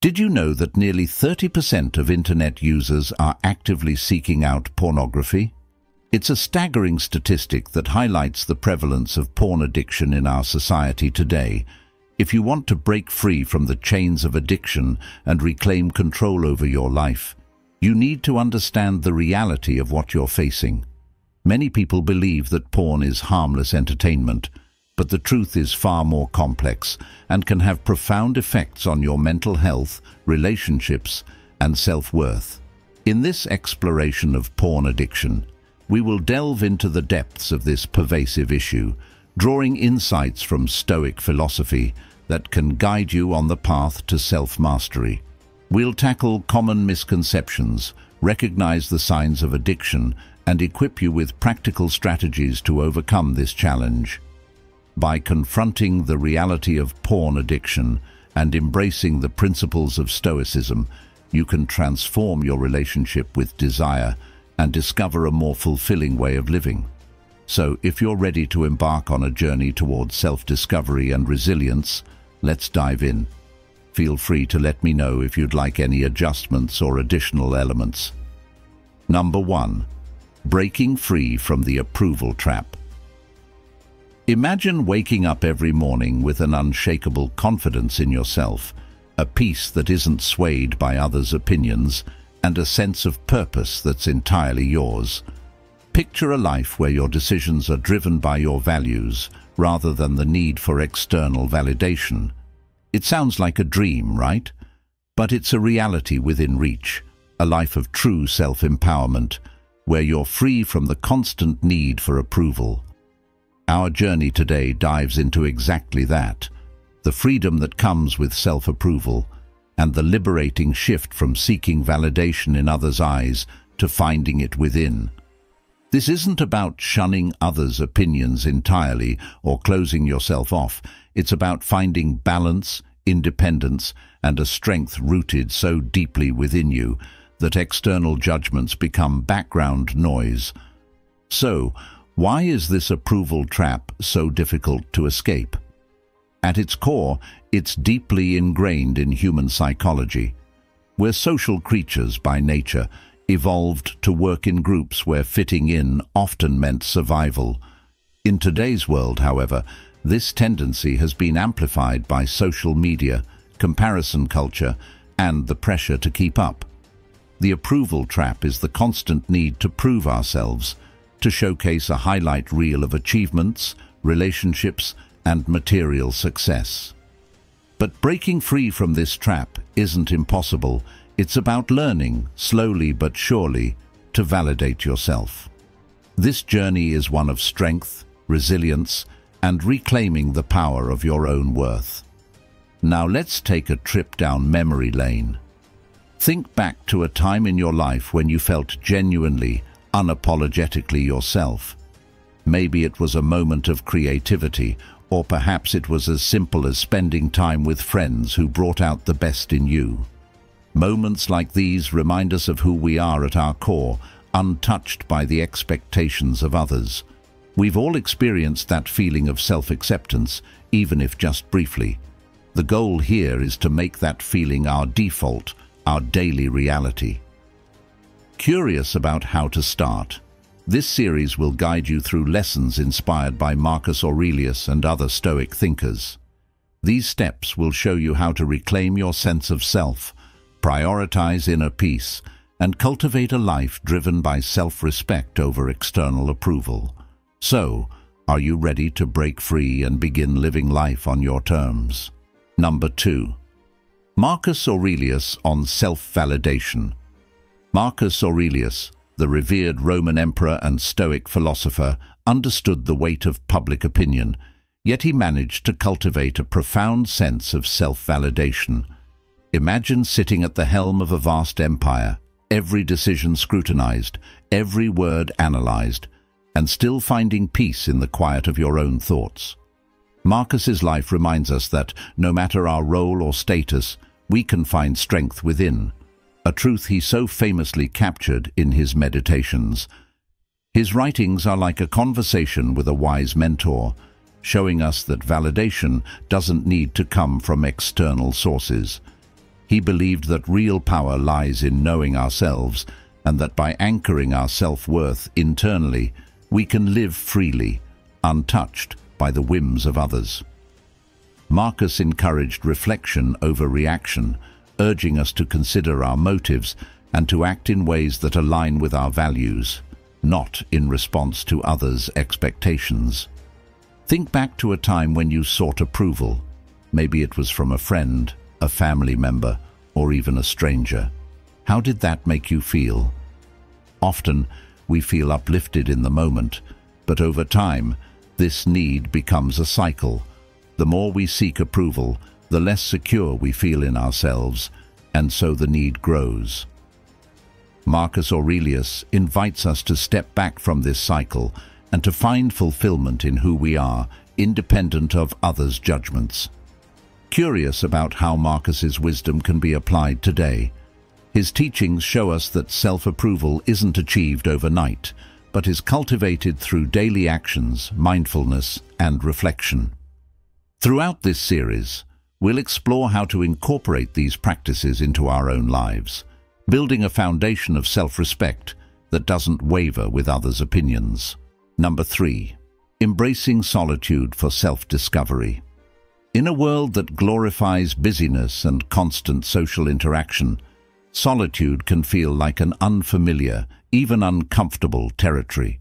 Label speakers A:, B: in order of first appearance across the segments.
A: Did you know that nearly 30% of internet users are actively seeking out pornography? It's a staggering statistic that highlights the prevalence of porn addiction in our society today. If you want to break free from the chains of addiction and reclaim control over your life, you need to understand the reality of what you're facing. Many people believe that porn is harmless entertainment, but the truth is far more complex and can have profound effects on your mental health, relationships, and self-worth. In this exploration of porn addiction, we will delve into the depths of this pervasive issue, drawing insights from Stoic philosophy that can guide you on the path to self-mastery. We'll tackle common misconceptions, recognize the signs of addiction, and equip you with practical strategies to overcome this challenge. By confronting the reality of porn addiction and embracing the principles of Stoicism, you can transform your relationship with desire and discover a more fulfilling way of living. So if you're ready to embark on a journey towards self-discovery and resilience, let's dive in. Feel free to let me know if you'd like any adjustments or additional elements. Number 1. Breaking free from the approval trap. Imagine waking up every morning with an unshakable confidence in yourself, a peace that isn't swayed by others' opinions, and a sense of purpose that's entirely yours. Picture a life where your decisions are driven by your values rather than the need for external validation. It sounds like a dream, right? But it's a reality within reach, a life of true self-empowerment, where you're free from the constant need for approval. Our journey today dives into exactly that, the freedom that comes with self-approval and the liberating shift from seeking validation in others' eyes to finding it within. This isn't about shunning others' opinions entirely or closing yourself off. It's about finding balance, independence, and a strength rooted so deeply within you that external judgments become background noise. So, why is this approval trap so difficult to escape? At its core, it's deeply ingrained in human psychology. We're social creatures by nature, evolved to work in groups where fitting in often meant survival. In today's world, however, this tendency has been amplified by social media, comparison culture, and the pressure to keep up. The approval trap is the constant need to prove ourselves, to showcase a highlight reel of achievements, relationships, and material success. But breaking free from this trap isn't impossible. It's about learning, slowly but surely, to validate yourself. This journey is one of strength, resilience, and reclaiming the power of your own worth. Now let's take a trip down memory lane. Think back to a time in your life when you felt genuinely unapologetically yourself. Maybe it was a moment of creativity, or perhaps it was as simple as spending time with friends who brought out the best in you. Moments like these remind us of who we are at our core, untouched by the expectations of others. We've all experienced that feeling of self-acceptance, even if just briefly. The goal here is to make that feeling our default, our daily reality. Curious about how to start? This series will guide you through lessons inspired by Marcus Aurelius and other Stoic thinkers. These steps will show you how to reclaim your sense of self, prioritize inner peace, and cultivate a life driven by self-respect over external approval. So, are you ready to break free and begin living life on your terms? Number 2. Marcus Aurelius on self-validation. Marcus Aurelius, the revered Roman emperor and Stoic philosopher, understood the weight of public opinion, yet he managed to cultivate a profound sense of self-validation. Imagine sitting at the helm of a vast empire, every decision scrutinized, every word analyzed, and still finding peace in the quiet of your own thoughts. Marcus's life reminds us that, no matter our role or status, we can find strength within, a truth he so famously captured in his meditations. His writings are like a conversation with a wise mentor, showing us that validation doesn't need to come from external sources. He believed that real power lies in knowing ourselves and that by anchoring our self-worth internally, we can live freely, untouched by the whims of others. Marcus encouraged reflection over reaction, urging us to consider our motives and to act in ways that align with our values, not in response to others' expectations. Think back to a time when you sought approval. Maybe it was from a friend, a family member, or even a stranger. How did that make you feel? Often, we feel uplifted in the moment, but over time, this need becomes a cycle. The more we seek approval, the less secure we feel in ourselves, and so the need grows. Marcus Aurelius invites us to step back from this cycle and to find fulfillment in who we are, independent of others' judgments. Curious about how Marcus's wisdom can be applied today, his teachings show us that self-approval isn't achieved overnight, but is cultivated through daily actions, mindfulness, and reflection. Throughout this series, we'll explore how to incorporate these practices into our own lives, building a foundation of self-respect that doesn't waver with others' opinions. Number three, embracing solitude for self-discovery. In a world that glorifies busyness and constant social interaction, solitude can feel like an unfamiliar, even uncomfortable territory.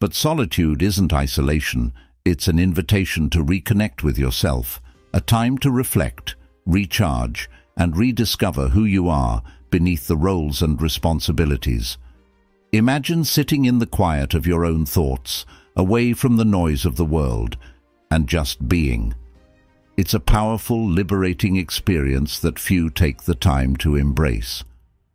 A: But solitude isn't isolation, it's an invitation to reconnect with yourself, a time to reflect, recharge, and rediscover who you are beneath the roles and responsibilities. Imagine sitting in the quiet of your own thoughts, away from the noise of the world, and just being. It's a powerful, liberating experience that few take the time to embrace.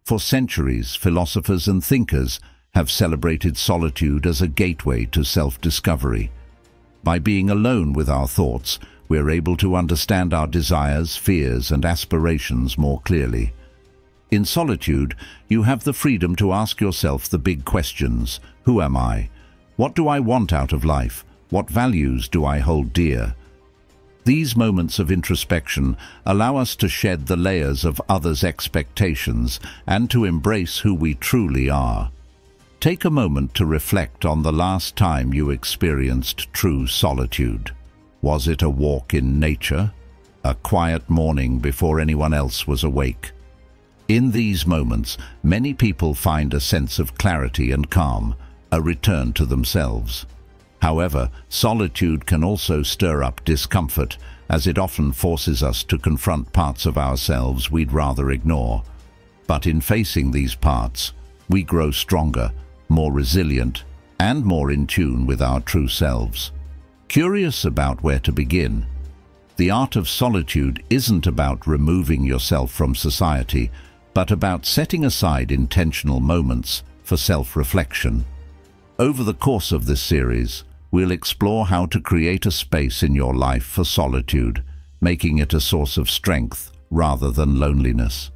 A: For centuries, philosophers and thinkers have celebrated solitude as a gateway to self-discovery. By being alone with our thoughts, we're able to understand our desires, fears and aspirations more clearly. In solitude, you have the freedom to ask yourself the big questions. Who am I? What do I want out of life? What values do I hold dear? These moments of introspection allow us to shed the layers of others' expectations and to embrace who we truly are. Take a moment to reflect on the last time you experienced true solitude. Was it a walk in nature? A quiet morning before anyone else was awake? In these moments, many people find a sense of clarity and calm, a return to themselves. However, solitude can also stir up discomfort, as it often forces us to confront parts of ourselves we'd rather ignore. But in facing these parts, we grow stronger, more resilient, and more in tune with our true selves. Curious about where to begin, the art of solitude isn't about removing yourself from society, but about setting aside intentional moments for self-reflection. Over the course of this series, we'll explore how to create a space in your life for solitude, making it a source of strength rather than loneliness.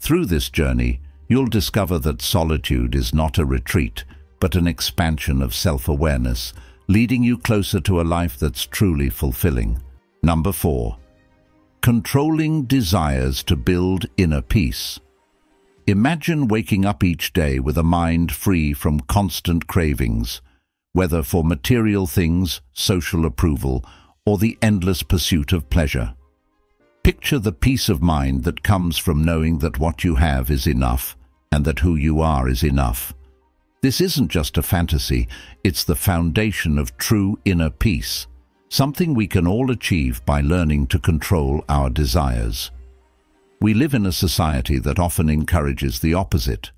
A: Through this journey, you'll discover that solitude is not a retreat, but an expansion of self-awareness, leading you closer to a life that's truly fulfilling. Number four, controlling desires to build inner peace. Imagine waking up each day with a mind free from constant cravings, whether for material things, social approval, or the endless pursuit of pleasure. Picture the peace of mind that comes from knowing that what you have is enough and that who you are is enough. This isn't just a fantasy, it's the foundation of true inner peace, something we can all achieve by learning to control our desires. We live in a society that often encourages the opposite,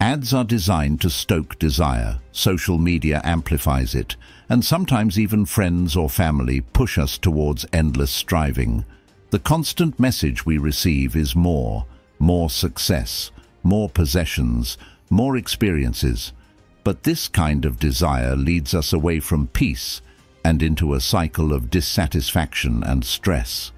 A: Ads are designed to stoke desire, social media amplifies it, and sometimes even friends or family push us towards endless striving. The constant message we receive is more, more success, more possessions, more experiences. But this kind of desire leads us away from peace and into a cycle of dissatisfaction and stress.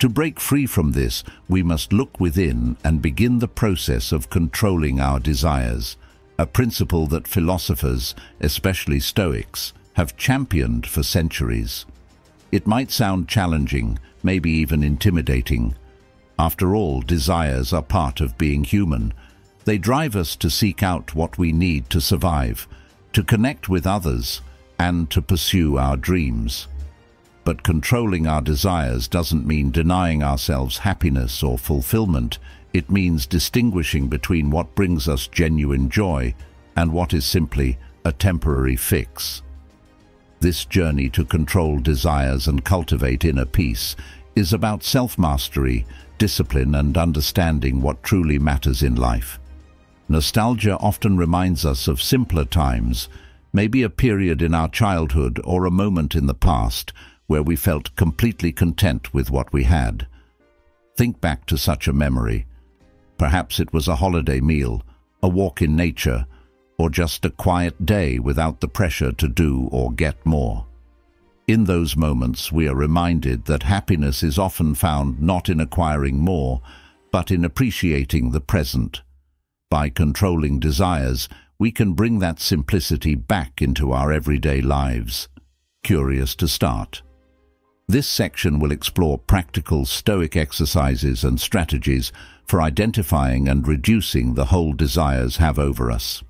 A: To break free from this, we must look within and begin the process of controlling our desires, a principle that philosophers, especially Stoics, have championed for centuries. It might sound challenging, maybe even intimidating, After all, desires are part of being human. They drive us to seek out what we need to survive, to connect with others, and to pursue our dreams. But controlling our desires doesn't mean denying ourselves happiness or fulfillment. It means distinguishing between what brings us genuine joy and what is simply a temporary fix. This journey to control desires and cultivate inner peace is about self-mastery, discipline and understanding what truly matters in life. Nostalgia often reminds us of simpler times, maybe a period in our childhood or a moment in the past where we felt completely content with what we had. Think back to such a memory. Perhaps it was a holiday meal, a walk in nature, or just a quiet day without the pressure to do or get more. In those moments, we are reminded that happiness is often found not in acquiring more, but in appreciating the present. By controlling desires, we can bring that simplicity back into our everyday lives. Curious to start? This section will explore practical Stoic exercises and strategies for identifying and reducing the hold desires have over us.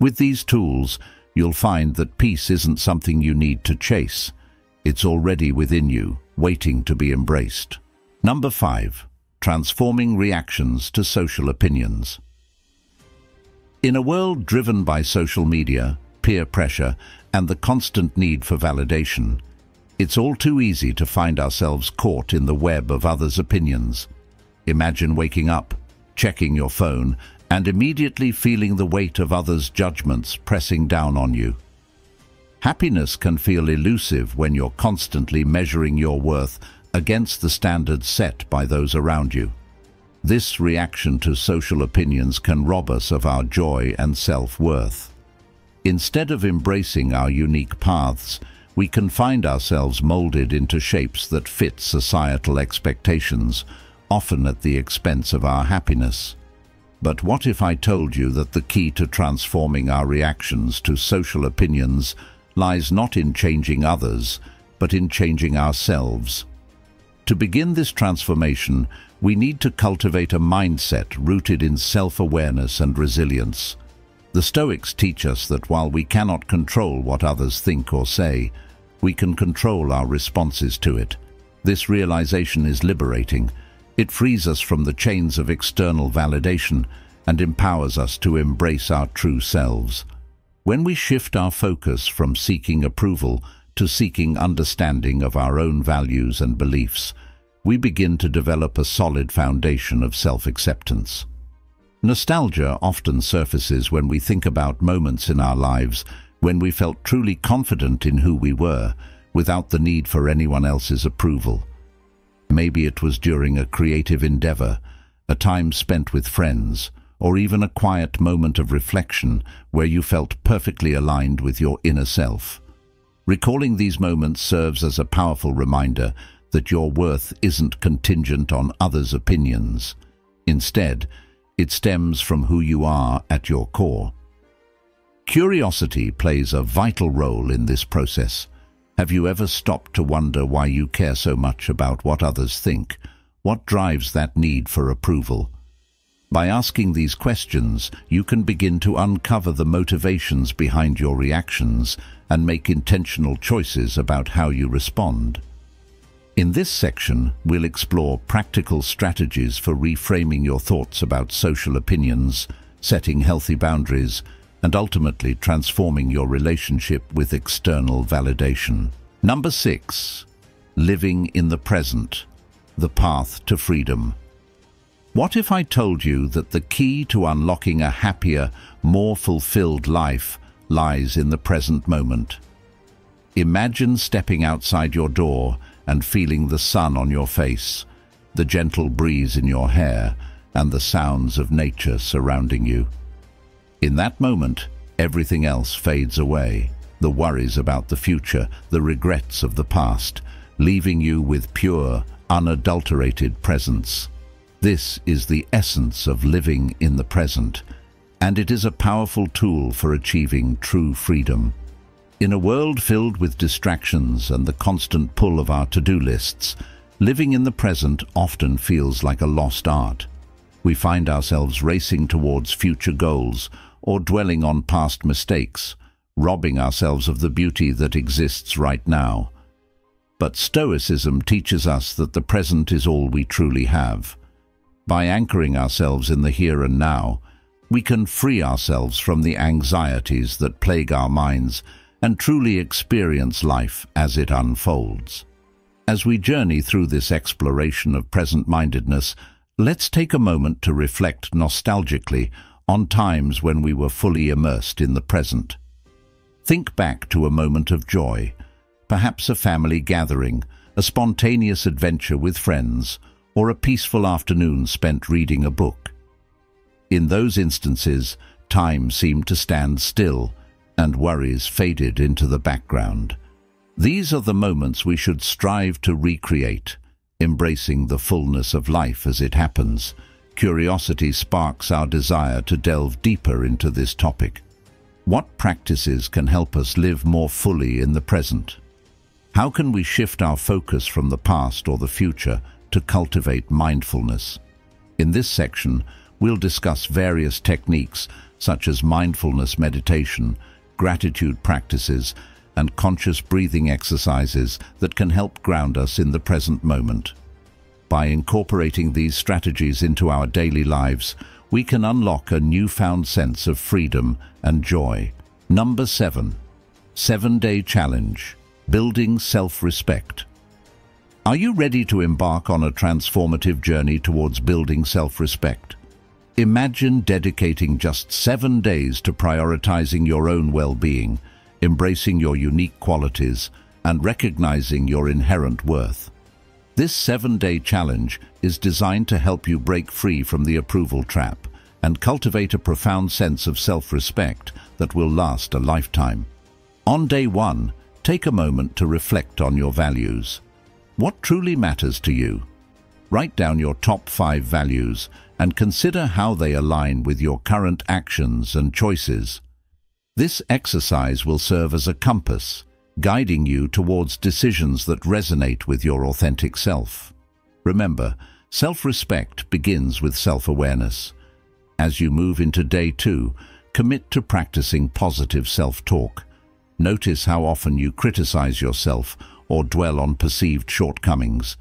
A: With these tools, you'll find that peace isn't something you need to chase. It's already within you, waiting to be embraced. Number 5. Transforming reactions to social opinions. In a world driven by social media, peer pressure, and the constant need for validation, it's all too easy to find ourselves caught in the web of others' opinions. Imagine waking up, checking your phone, and immediately feeling the weight of others' judgments pressing down on you. Happiness can feel elusive when you're constantly measuring your worth against the standards set by those around you. This reaction to social opinions can rob us of our joy and self-worth. Instead of embracing our unique paths, we can find ourselves molded into shapes that fit societal expectations, often at the expense of our happiness. But what if I told you that the key to transforming our reactions to social opinions lies not in changing others, but in changing ourselves? To begin this transformation, we need to cultivate a mindset rooted in self-awareness and resilience. The Stoics teach us that while we cannot control what others think or say, we can control our responses to it. This realization is liberating. It frees us from the chains of external validation and empowers us to embrace our true selves. When we shift our focus from seeking approval to seeking understanding of our own values and beliefs, we begin to develop a solid foundation of self-acceptance. Nostalgia often surfaces when we think about moments in our lives when we felt truly confident in who we were, without the need for anyone else's approval. Maybe it was during a creative endeavor, a time spent with friends, or even a quiet moment of reflection where you felt perfectly aligned with your inner self. Recalling these moments serves as a powerful reminder that your worth isn't contingent on others' opinions. Instead, it stems from who you are at your core. Curiosity plays a vital role in this process. Have you ever stopped to wonder why you care so much about what others think? What drives that need for approval? By asking these questions, you can begin to uncover the motivations behind your reactions and make intentional choices about how you respond. In this section, we'll explore practical strategies for reframing your thoughts about social opinions, setting healthy boundaries, and ultimately transforming your relationship with external validation. Number six, living in the present, the path to freedom. What if I told you that the key to unlocking a happier, more fulfilled life lies in the present moment? Imagine stepping outside your door and feeling the sun on your face, the gentle breeze in your hair, and the sounds of nature surrounding you. In that moment, everything else fades away. The worries about the future, the regrets of the past, leaving you with pure, unadulterated presence. This is the essence of living in the present, and it is a powerful tool for achieving true freedom. In a world filled with distractions and the constant pull of our to-do lists, Living in the present often feels like a lost art. We find ourselves racing towards future goals or dwelling on past mistakes, robbing ourselves of the beauty that exists right now. But Stoicism teaches us that the present is all we truly have. By anchoring ourselves in the here and now, we can free ourselves from the anxieties that plague our minds and truly experience life as it unfolds. As we journey through this exploration of present-mindedness, let's take a moment to reflect nostalgically on times when we were fully immersed in the present. Think back to a moment of joy, perhaps a family gathering, a spontaneous adventure with friends, or a peaceful afternoon spent reading a book. In those instances, time seemed to stand still and worries faded into the background. These are the moments we should strive to recreate, embracing the fullness of life as it happens. Curiosity sparks our desire to delve deeper into this topic. What practices can help us live more fully in the present? How can we shift our focus from the past or the future to cultivate mindfulness? In this section, we'll discuss various techniques such as mindfulness meditation, gratitude practices, and conscious breathing exercises that can help ground us in the present moment. By incorporating these strategies into our daily lives, we can unlock a newfound sense of freedom and joy. Number 7. Seven-Day Challenge Building Self-Respect Are you ready to embark on a transformative journey towards building self-respect? Imagine dedicating just seven days to prioritizing your own well-being, embracing your unique qualities, and recognizing your inherent worth. This seven-day challenge is designed to help you break free from the approval trap and cultivate a profound sense of self-respect that will last a lifetime. On day one, take a moment to reflect on your values. What truly matters to you? Write down your top five values and consider how they align with your current actions and choices. This exercise will serve as a compass, guiding you towards decisions that resonate with your authentic self. Remember, self-respect begins with self-awareness. As you move into day two, commit to practicing positive self-talk. Notice how often you criticize yourself or dwell on perceived shortcomings.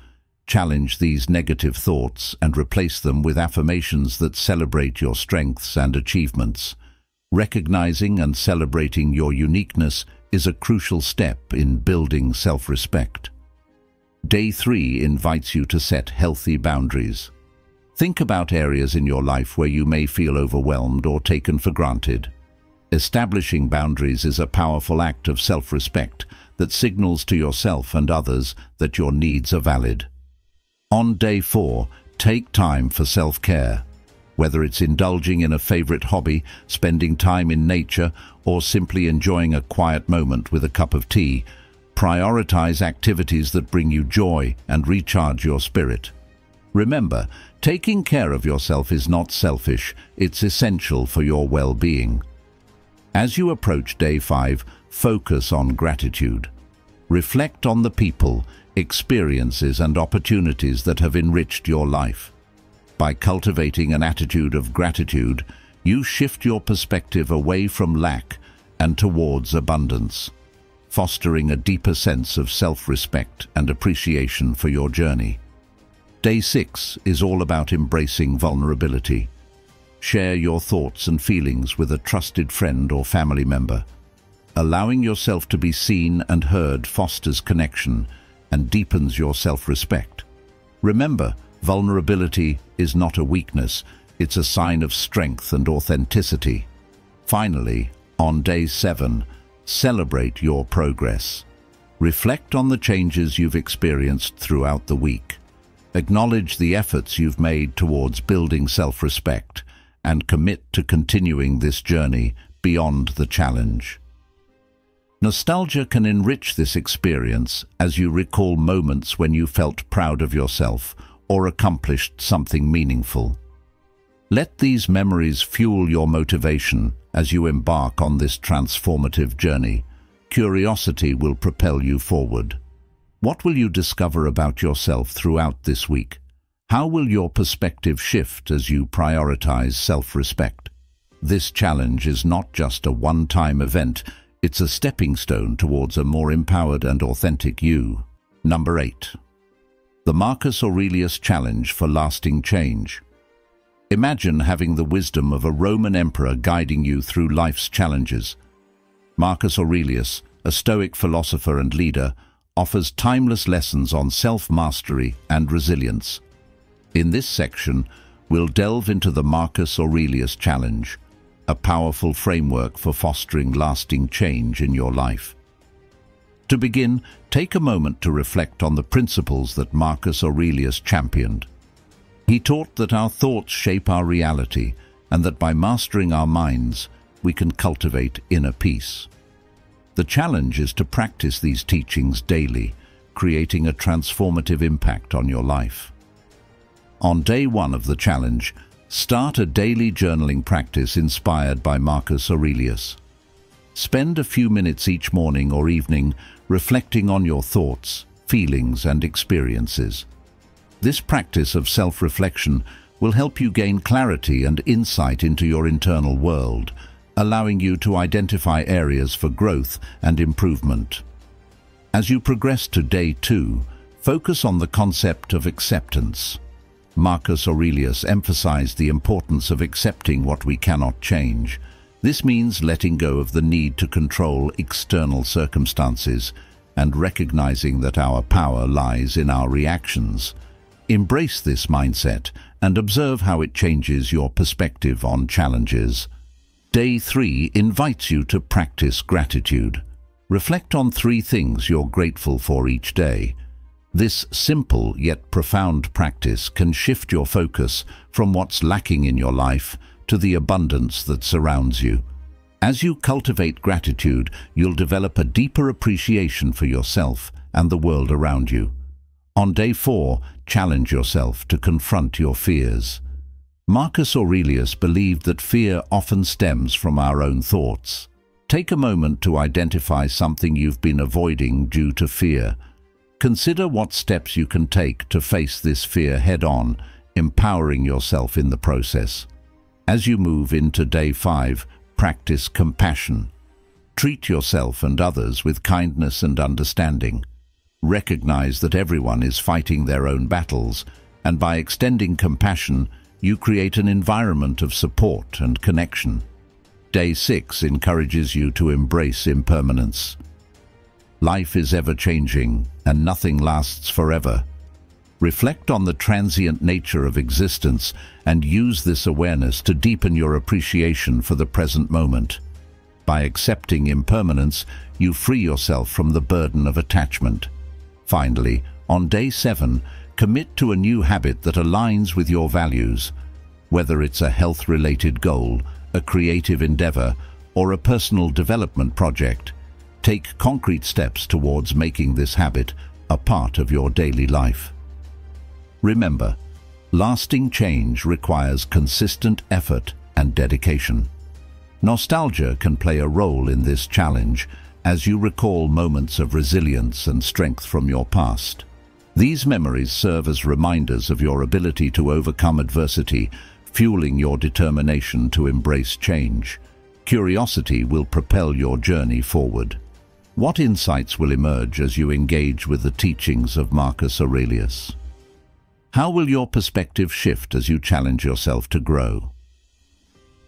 A: Challenge these negative thoughts and replace them with affirmations that celebrate your strengths and achievements. Recognizing and celebrating your uniqueness is a crucial step in building self-respect. Day 3 invites you to set healthy boundaries. Think about areas in your life where you may feel overwhelmed or taken for granted. Establishing boundaries is a powerful act of self-respect that signals to yourself and others that your needs are valid. On day 4, take time for self-care. Whether it's indulging in a favorite hobby, spending time in nature, or simply enjoying a quiet moment with a cup of tea, prioritize activities that bring you joy and recharge your spirit. Remember, taking care of yourself is not selfish, it's essential for your well-being. As you approach day five, focus on gratitude. Reflect on the people, experiences and opportunities that have enriched your life. By cultivating an attitude of gratitude, you shift your perspective away from lack and towards abundance, fostering a deeper sense of self-respect and appreciation for your journey. Day 6 is all about embracing vulnerability. Share your thoughts and feelings with a trusted friend or family member. Allowing yourself to be seen and heard fosters connection and deepens your self-respect. Remember, Vulnerability is not a weakness, it's a sign of strength and authenticity. Finally, on day seven, celebrate your progress. Reflect on the changes you've experienced throughout the week. Acknowledge the efforts you've made towards building self-respect and commit to continuing this journey beyond the challenge. Nostalgia can enrich this experience as you recall moments when you felt proud of yourself or accomplished something meaningful. Let these memories fuel your motivation as you embark on this transformative journey. Curiosity will propel you forward. What will you discover about yourself throughout this week? How will your perspective shift as you prioritize self-respect? This challenge is not just a one-time event, it's a stepping stone towards a more empowered and authentic you. Number 8. The Marcus Aurelius Challenge for Lasting Change. Imagine having the wisdom of a Roman emperor guiding you through life's challenges. Marcus Aurelius, a Stoic philosopher and leader, offers timeless lessons on self-mastery and resilience. In this section, we'll delve into the Marcus Aurelius Challenge, a powerful framework for fostering lasting change in your life. To begin, take a moment to reflect on the principles that Marcus Aurelius championed. He taught that our thoughts shape our reality and that by mastering our minds, we can cultivate inner peace. The challenge is to practice these teachings daily, creating a transformative impact on your life. On day one of the challenge, Start a daily journaling practice inspired by Marcus Aurelius. Spend a few minutes each morning or evening reflecting on your thoughts, feelings and experiences. This practice of self-reflection will help you gain clarity and insight into your internal world, allowing you to identify areas for growth and improvement. As you progress to day two, focus on the concept of acceptance. Marcus Aurelius emphasized the importance of accepting what we cannot change. This means letting go of the need to control external circumstances and recognizing that our power lies in our reactions. Embrace this mindset and observe how it changes your perspective on challenges. Day 3 invites you to practice gratitude. Reflect on three things you're grateful for each day. This simple yet profound practice can shift your focus from what's lacking in your life to the abundance that surrounds you. As you cultivate gratitude, you'll develop a deeper appreciation for yourself and the world around you. On day four, challenge yourself to confront your fears. Marcus Aurelius believed that fear often stems from our own thoughts. Take a moment to identify something you've been avoiding due to fear Consider what steps you can take to face this fear head-on, empowering yourself in the process. As you move into day five, practice compassion. Treat yourself and others with kindness and understanding. Recognize that everyone is fighting their own battles, and by extending compassion, you create an environment of support and connection. Day 6 encourages you to embrace impermanence. Life is ever-changing, and nothing lasts forever. Reflect on the transient nature of existence and use this awareness to deepen your appreciation for the present moment. By accepting impermanence, you free yourself from the burden of attachment. Finally, on day seven, commit to a new habit that aligns with your values. Whether it's a health-related goal, a creative endeavor, or a personal development project, Take concrete steps towards making this habit a part of your daily life. Remember, lasting change requires consistent effort and dedication. Nostalgia can play a role in this challenge as you recall moments of resilience and strength from your past. These memories serve as reminders of your ability to overcome adversity, fueling your determination to embrace change. Curiosity will propel your journey forward. What insights will emerge as you engage with the teachings of Marcus Aurelius? How will your perspective shift as you challenge yourself to grow?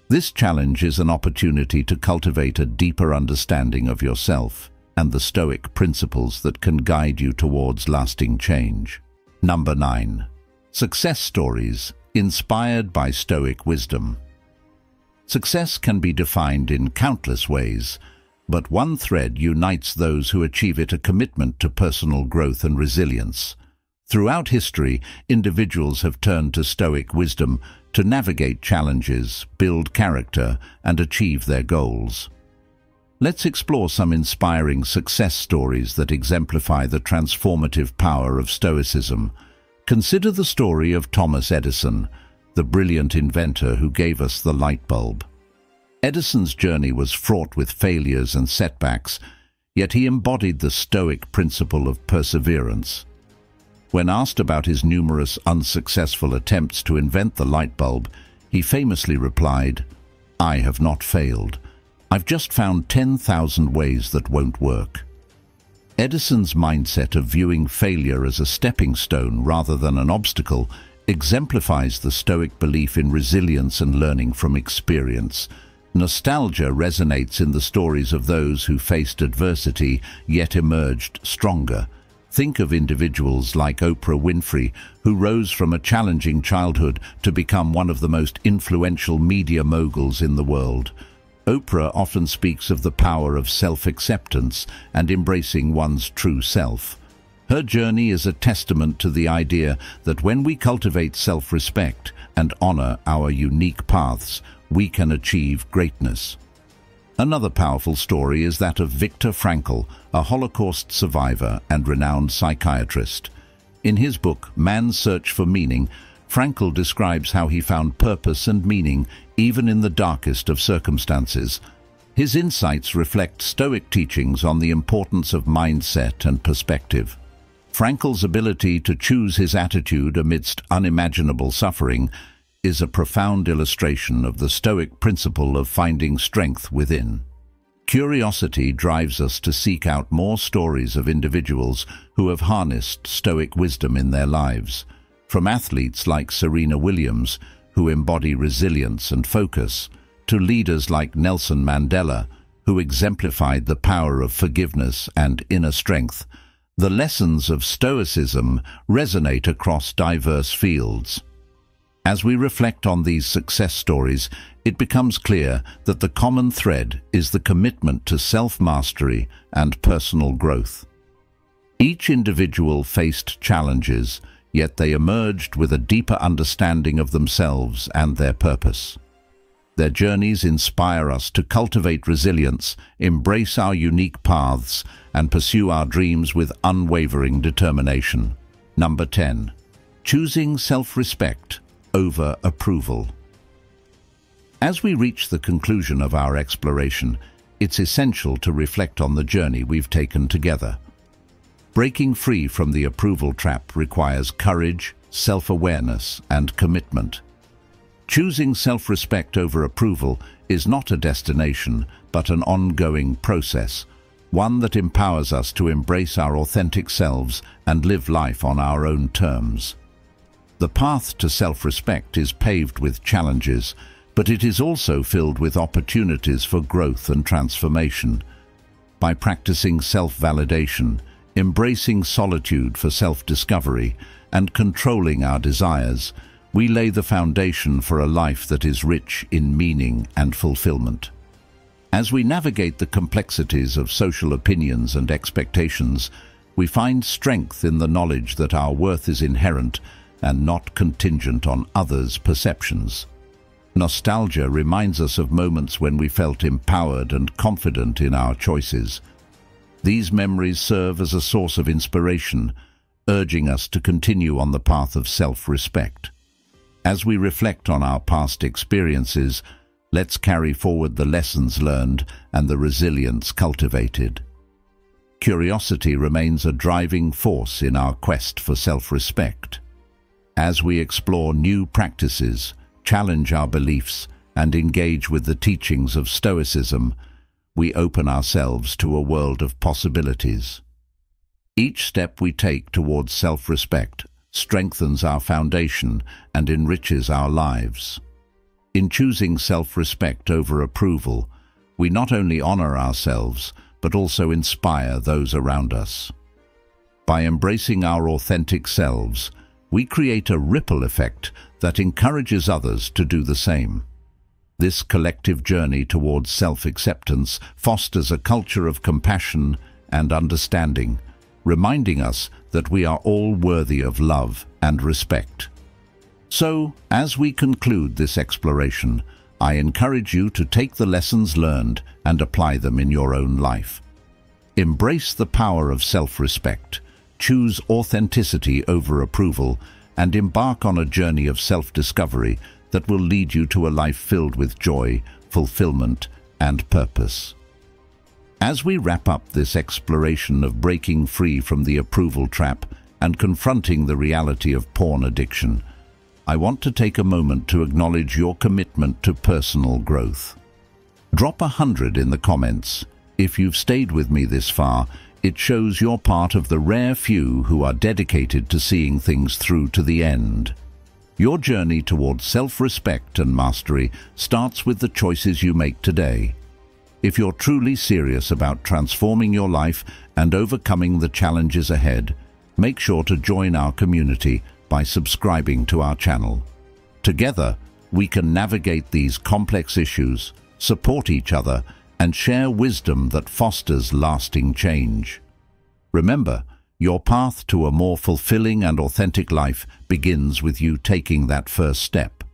A: This challenge is an opportunity to cultivate a deeper understanding of yourself and the Stoic principles that can guide you towards lasting change. Number 9. Success Stories Inspired by Stoic Wisdom Success can be defined in countless ways, but one thread unites those who achieve it a commitment to personal growth and resilience. Throughout history, individuals have turned to Stoic wisdom to navigate challenges, build character, and achieve their goals. Let's explore some inspiring success stories that exemplify the transformative power of Stoicism. Consider the story of Thomas Edison, the brilliant inventor who gave us the light bulb. Edison's journey was fraught with failures and setbacks, yet he embodied the Stoic principle of perseverance. When asked about his numerous unsuccessful attempts to invent the light bulb, he famously replied, I have not failed. I've just found 10,000 ways that won't work. Edison's mindset of viewing failure as a stepping stone rather than an obstacle exemplifies the Stoic belief in resilience and learning from experience. Nostalgia resonates in the stories of those who faced adversity yet emerged stronger. Think of individuals like Oprah Winfrey, who rose from a challenging childhood to become one of the most influential media moguls in the world. Oprah often speaks of the power of self-acceptance and embracing one's true self. Her journey is a testament to the idea that when we cultivate self-respect and honor our unique paths, we can achieve greatness. Another powerful story is that of Viktor Frankl, a Holocaust survivor and renowned psychiatrist. In his book, Man's Search for Meaning, Frankl describes how he found purpose and meaning even in the darkest of circumstances. His insights reflect Stoic teachings on the importance of mindset and perspective. Frankl's ability to choose his attitude amidst unimaginable suffering is a profound illustration of the Stoic principle of finding strength within. Curiosity drives us to seek out more stories of individuals who have harnessed Stoic wisdom in their lives, from athletes like Serena Williams, who embody resilience and focus, to leaders like Nelson Mandela, who exemplified the power of forgiveness and inner strength, the lessons of Stoicism resonate across diverse fields. As we reflect on these success stories, it becomes clear that the common thread is the commitment to self-mastery and personal growth. Each individual faced challenges, yet they emerged with a deeper understanding of themselves and their purpose. Their journeys inspire us to cultivate resilience, embrace our unique paths, and pursue our dreams with unwavering determination. Number 10. Choosing self-respect over approval. As we reach the conclusion of our exploration, it's essential to reflect on the journey we've taken together. Breaking free from the approval trap requires courage, self-awareness and commitment. Choosing self-respect over approval is not a destination, but an ongoing process, one that empowers us to embrace our authentic selves and live life on our own terms. The path to self-respect is paved with challenges, but it is also filled with opportunities for growth and transformation. By practicing self-validation, embracing solitude for self-discovery, and controlling our desires, we lay the foundation for a life that is rich in meaning and fulfillment. As we navigate the complexities of social opinions and expectations, we find strength in the knowledge that our worth is inherent and not contingent on others' perceptions. Nostalgia reminds us of moments when we felt empowered and confident in our choices. These memories serve as a source of inspiration, urging us to continue on the path of self-respect. As we reflect on our past experiences, let's carry forward the lessons learned and the resilience cultivated. Curiosity remains a driving force in our quest for self-respect. As we explore new practices, challenge our beliefs, and engage with the teachings of Stoicism, we open ourselves to a world of possibilities. Each step we take towards self-respect strengthens our foundation and enriches our lives. In choosing self-respect over approval, we not only honor ourselves, but also inspire those around us. By embracing our authentic selves, we create a ripple effect that encourages others to do the same. This collective journey towards self-acceptance fosters a culture of compassion and understanding, reminding us that we are all worthy of love and respect. So, as we conclude this exploration, I encourage you to take the lessons learned and apply them in your own life. Embrace the power of self-respect, choose authenticity over approval, and embark on a journey of self-discovery that will lead you to a life filled with joy, fulfillment, and purpose. As we wrap up this exploration of breaking free from the approval trap and confronting the reality of porn addiction, I want to take a moment to acknowledge your commitment to personal growth. Drop a hundred in the comments. If you've stayed with me this far, it shows you're part of the rare few who are dedicated to seeing things through to the end. Your journey towards self-respect and mastery starts with the choices you make today. If you're truly serious about transforming your life and overcoming the challenges ahead, make sure to join our community by subscribing to our channel. Together, we can navigate these complex issues, support each other, and share wisdom that fosters lasting change. Remember, your path to a more fulfilling and authentic life begins with you taking that first step.